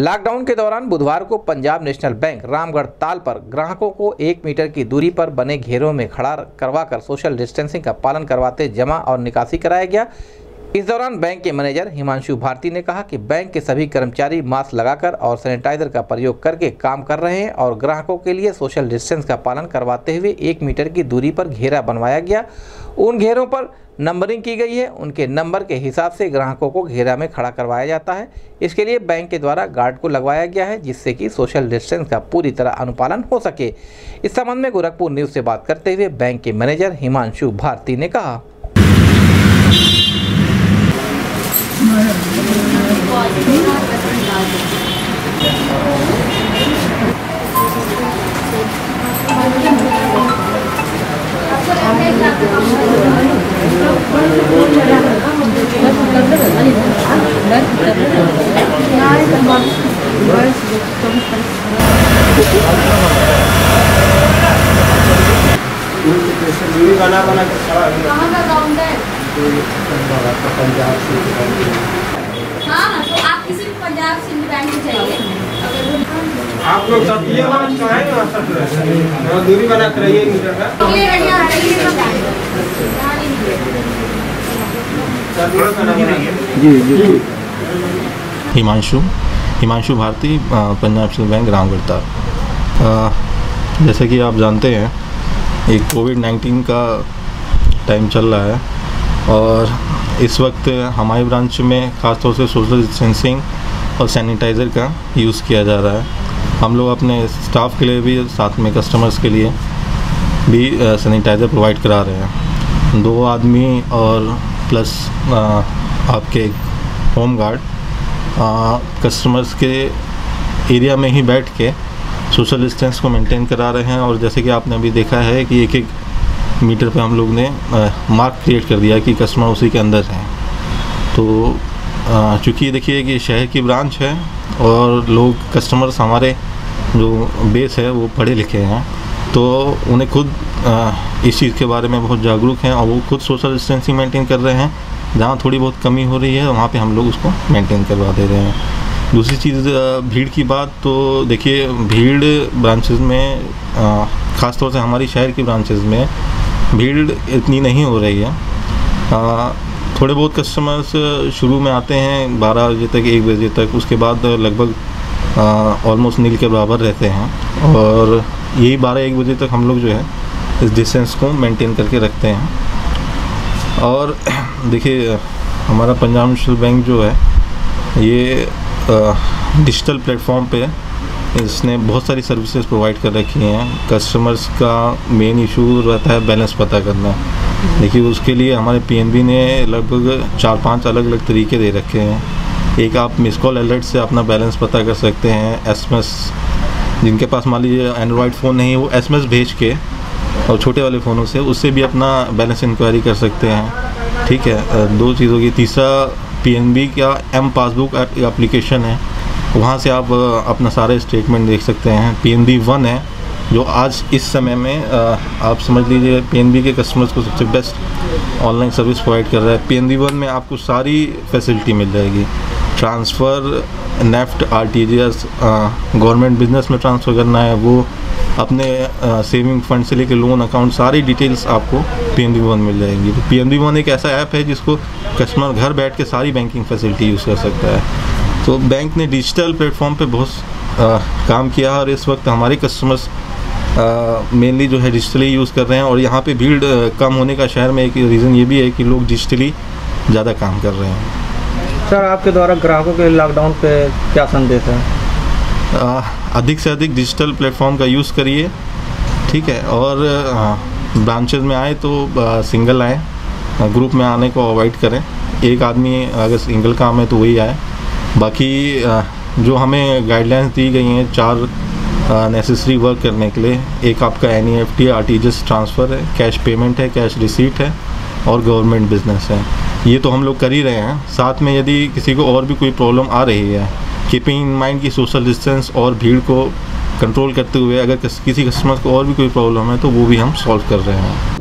Lockdown के दौरान बुधवार को पंजाब नेशनल बैंक रामगढ़ ताल पर ग्राहकों को एक मीटर की दूरी पर बने घेरों में खड़ा करवाकर सोशल डिस्टेंसिंग का पालन करवाते जमा और निकासी कराया गया। इस दौरान बैंक के मैनेजर हिमांशु भारती ने कहा कि बैंक के सभी कर्मचारी मास्क लगाकर और सैनिटाइजर का प्रयोग करके काम कर रहे हैं और ग्राहकों के लिए सोशल डिस्टेंस का पालन करवाते हुए एक मीटर की दूरी पर घेरा बनवाया गया। उन घेरों पर नंबरिंग की गई है। उनके नंबर के हिसाब से ग्राहकों को घेरा में खड़ा करवाया जाता है। इसके लिए बैंक के द्वारा गार्ड को लगवाया गया है, जिससे कि सोशल डिस्टेंस का पूरी तरह अनुपालन हो सके। इस संबंध में गोरखपुर न्यूज़ से बात करते हुए बैंक के मैनेजर हिमांशु भारती ने कहा दूरी बना बना के खड़ा अकाउंट है। पंजाब से तो पंजाब सिंध बैंक में आप लोग सब ये वाला चाहेंगे ना सब दूरी मीटर का। ये बढ़िया है है। हिमांशु हिमांशु भारती पंजाब नेशनल बैंक रामगढ़ जैसे कि आप जानते हैं एक कोविड 19 का टाइम चल रहा है और इस वक्त हमारे ब्रांच में ख़ासतौर से सोशल डिस्टेंसिंग और सैनिटाइज़र का यूज़ किया जा रहा है। हम लोग अपने स्टाफ के लिए भी साथ में कस्टमर्स के लिए भी सैनिटाइज़र प्रोवाइड करा रहे हैं। दो आदमी और प्लस आ, आपके होम गार्ड कस्टमर्स के एरिया में ही बैठ के सोशल डिस्टेंस को मेंटेन करा रहे हैं और जैसे कि आपने अभी देखा है कि एक एक मीटर पे हम लोग ने मार्क क्रिएट कर दिया कि कस्टमर उसी के अंदर हैं। तो चूँकि देखिए कि शहर की ब्रांच है और लोग कस्टमर्स हमारे जो बेस है, वो पढ़े लिखे हैं। तो उन्हें खुद इस चीज़ के बारे में बहुत जागरूक हैं और वो खुद सोशल डिस्टेंसिंग मेंटेन कर रहे हैं। जहाँ थोड़ी बहुत कमी हो रही है, वहाँ पे हम लोग उसको मेंटेन करवा दे रहे हैं। दूसरी चीज़ भीड़ की बात तो देखिए, भीड़ ब्रांचेज़ में ख़ासतौर से हमारी शहर की ब्रांचेज़ में, भीड़ इतनी नहीं हो रही है। थोड़े बहुत कस्टमर्स शुरू में आते हैं 12 बजे तक, एक बजे तक। उसके बाद लगभग ऑलमोस्ट नील के बराबर रहते हैं। और यही 12 एक बजे तक हम लोग जो है, इस डिस्टेंस को मेंटेन करके रखते हैं। और देखिए, हमारा पंजाब नेशनल बैंक जो है, ये डिजिटल प्लेटफॉर्म पे इसने बहुत सारी सर्विसेज़ प्रोवाइड कर रखी हैं। कस्टमर्स का मेन इशू रहता है बैलेंस पता करना। देखिए, उसके लिए हमारे पीएनबी ने लगभग चार पाँच अलग अलग तरीके दे रखे हैं। एक आप मिस कॉल अलर्ट से अपना बैलेंस पता कर सकते हैं एसएमएस जिनके पास मान लीजिए एंड्रॉयड फ़ोन नहीं है, वो एसएमएस भेज के और छोटे वाले फ़ोनों से उससे भी अपना बैलेंस इंक्वायरी कर सकते हैं। ठीक है दो चीज़ होगी तीसरा पीएनबी का एम पासबुक एप्लीकेशन है। वहाँ से आप अपना सारे स्टेटमेंट देख सकते हैं। पीएनबी वन है, जो आज इस समय में आप समझ लीजिए पीएनबी के कस्टमर्स को सबसे बेस्ट ऑनलाइन सर्विस प्रोवाइड कर रहा है। पीएनबी वन में आपको सारी फैसिलिटी मिल जाएगी। Transfer NEFT R T G S government business में ट्रांसफ़र करना है, वो अपने सेविंग फंड से लेकर लोन अकाउंट सारी डिटेल्स आपको पी एन बी वन मिल जाएँगी। तो पी एन बी वन एक ऐसा ऐप है जिसको कस्टमर घर बैठ के सारी बैंकिंग फैसिलिटी यूज़ कर सकता है। तो बैंक ने डिजिटल प्लेटफॉर्म पे बहुत काम किया है और इस वक्त हमारे कस्टमर्स मेनली जो है डिजिटली यूज़ कर रहे हैं और यहाँ पे भीड़ कम होने का शहर में एक रीज़न ये भी है कि लोग डिजिटली ज़्यादा काम कर रहे हैं। सर आपके द्वारा ग्राहकों के लॉकडाउन पे क्या संदेश है? अ, अधिक से अधिक डिजिटल प्लेटफॉर्म का यूज़ करिए ठीक है? और ब्रांचेज में आए तो सिंगल आए ग्रुप में आने को अवॉइड करें। एक आदमी अगर सिंगल काम है तो वही आए। बाकी जो हमें गाइडलाइंस दी गई हैं, चार नेसेसरी वर्क करने के लिए, एक आपका N E F T R T transfer है कैश पेमेंट है कैश रिसीट है, और गवर्नमेंट बिज़नेस है। ये तो हम लोग कर ही रहे हैं। साथ में यदि किसी को और भी कोई प्रॉब्लम आ रही है कीपिंग इन माइंड की सोशल डिस्टेंस और भीड़ को कंट्रोल करते हुए अगर किसी कस्टमर को और भी कोई प्रॉब्लम है तो वो भी हम सॉल्व कर रहे हैं।